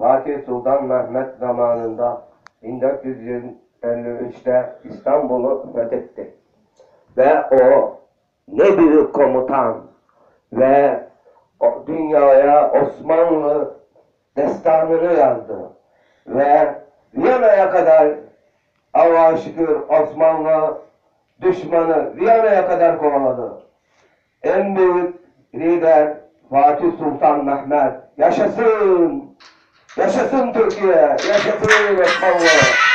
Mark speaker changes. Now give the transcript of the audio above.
Speaker 1: Fatih Sultan Mehmet zamanında 1453'te İstanbul'u fethetti. Ve o ne büyük komutan ve dünyaya Osmanlı destanını yazdı. Ve Viyana'ya kadar Allah'a şükür Osmanlı düşmanı Viyana'ya kadar kovaladı. En büyük lider Fatih Sultan Mehmet yaşasın Yaşasın Türkiye, yaşasın
Speaker 2: Eyüp Allah.